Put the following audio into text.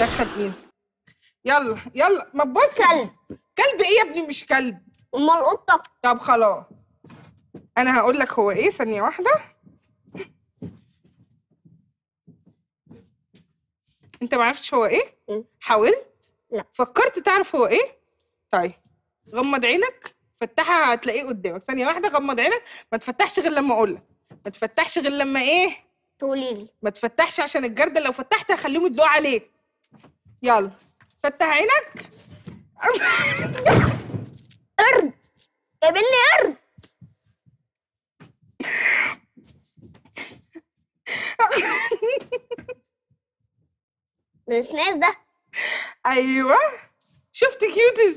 دخل ايد يلا يلا ما تبص كلب. كلب إيه يا ابني؟ مش كلب. أمال قطة. طب خلاص. أنا هقول لك هو إيه ثانية واحدة. أنت ما عرفتش هو إيه. حاولت؟ لا. فكرت تعرف هو إيه؟ طيب. غمض عينك. فتحها هتلاقيه قدامك. ثانية واحدة غمض عينك. ما تفتحش غير لما أقول لك. ما تفتحش غير لما إيه؟ تقولي لي. ما تفتحش عشان الجردل لو فتحت هخليهم يدلقوا عليك. يلا. فتح عينك. قرد قابلني قرد ده سناس ده. أيوه. شفت كيوت إزاي